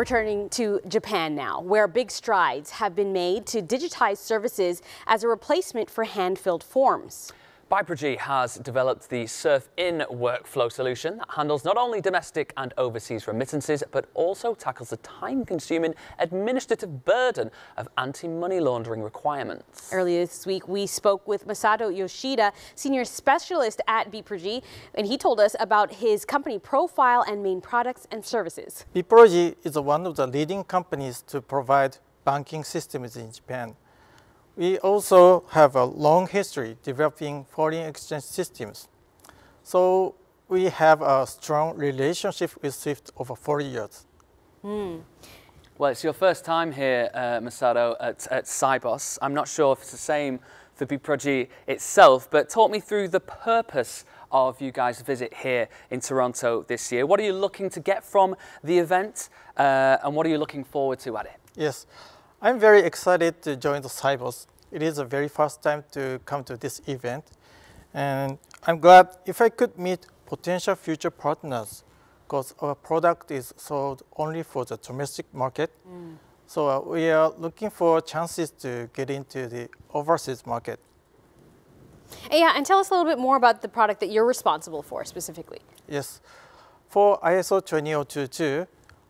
We're to Japan now, where big strides have been made to digitize services as a replacement for hand-filled forms. Biprogy has developed the SurFIN workflow solution that handles not only domestic and overseas remittances, but also tackles the time-consuming administrative burden of anti-money laundering requirements. Earlier this week, we spoke with Masato Yoshida, senior specialist at Biprogy, and he told us about his company profile and main products and services. Biprogy is one of the leading companies to provide banking systems in Japan. We also have a long history developing foreign exchange systems. So we have a strong relationship with SWIFT over 40 years. Mm. Well, it's your first time here, uh, Masato, at, at Sibos. I'm not sure if it's the same for Biprogy itself, but talk me through the purpose of you guys' visit here in Toronto this year. What are you looking to get from the event, uh, and what are you looking forward to at it? Yes. I'm very excited to join the Sibos. It is the very first time to come to this event. And I'm glad if I could meet potential future partners because our product is sold only for the domestic market. Mm. So uh, we are looking for chances to get into the overseas market. Yeah, and tell us a little bit more about the product that you're responsible for specifically. Yes. For ISO 20022,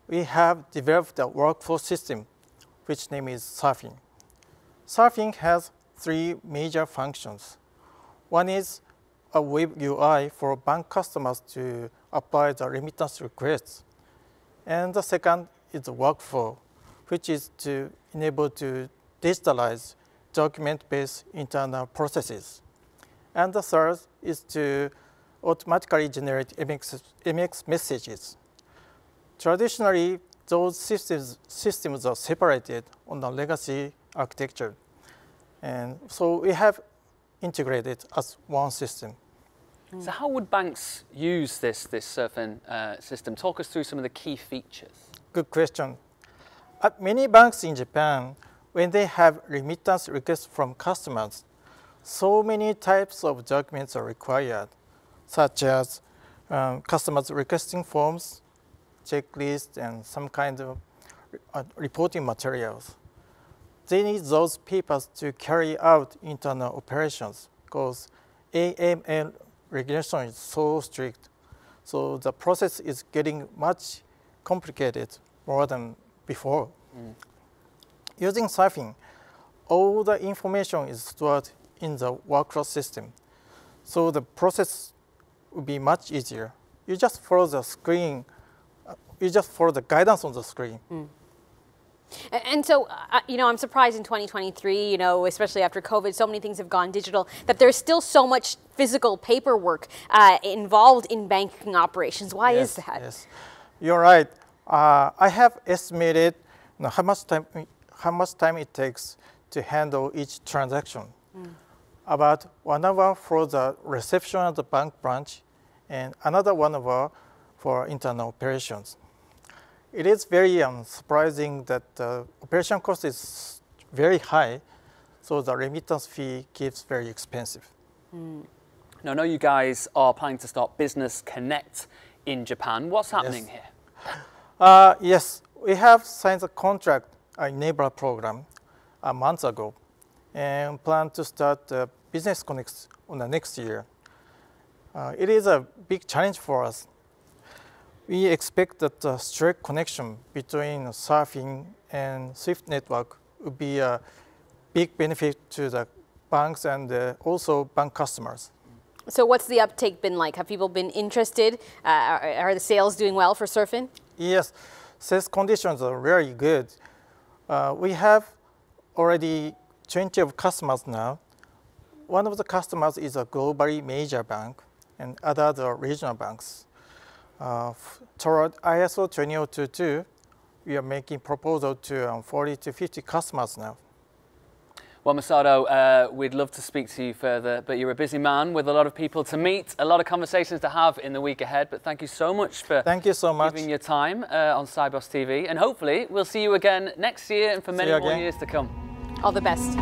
we have developed a workflow system which name is SurFIN. SurFIN has three major functions. One is a web UI for bank customers to apply the remittance requests. And the second is the workflow, which is to enable to digitalize document-based internal processes. And the third is to automatically generate MX, MX messages. Traditionally, those systems, systems are separated on the legacy architecture. And so we have integrated as one system. So how would banks use this, this SurFIN uh, system? Talk us through some of the key features. Good question. At many banks in Japan, when they have remittance requests from customers, so many types of documents are required, such as um, customers requesting forms, checklists, and some kind of uh, reporting materials. They need those papers to carry out internal operations because AML regulation is so strict. So the process is getting much complicated more than before. Mm. Using SurFIN, all the information is stored in the workflow system. So the process will be much easier. You just follow the screen you just follow the guidance on the screen. Mm. And so, uh, you know, I'm surprised in 2023, you know, especially after COVID, so many things have gone digital, that there's still so much physical paperwork uh, involved in banking operations. Why yes, is that? Yes, you're right. Uh, I have estimated you know, how much time how much time it takes to handle each transaction. Mm. About one hour for the reception at the bank branch, and another one hour for internal operations. It is very um, surprising that the operation cost is very high, so the remittance fee keeps very expensive. Mm. Now, I know you guys are planning to start Business Connect in Japan. What's happening yes. here? Uh, yes, we have signed a contract, a enabler program, a month ago, and plan to start uh, Business Connect on the next year. Uh, it is a big challenge for us we expect that the straight connection between SurFIN and SWIFT network would be a big benefit to the banks and uh, also bank customers. So what's the uptake been like? Have people been interested? Uh, are, are, the sales doing well for SurFIN? Yes, sales conditions are very good. Uh, we have already 20 of customers now. One of the customers is a globally major bank and others are regional banks. Uh, toward ISO 20022, we are making proposal to um, 40 to 50 customers now. Well, Masato, uh, we'd love to speak to you further, but you're a busy man with a lot of people to meet, a lot of conversations to have in the week ahead. But thank you so much for thank you so much. giving your time uh, on Sibos TV. And hopefully we'll see you again next year and for many more years to come. All the best.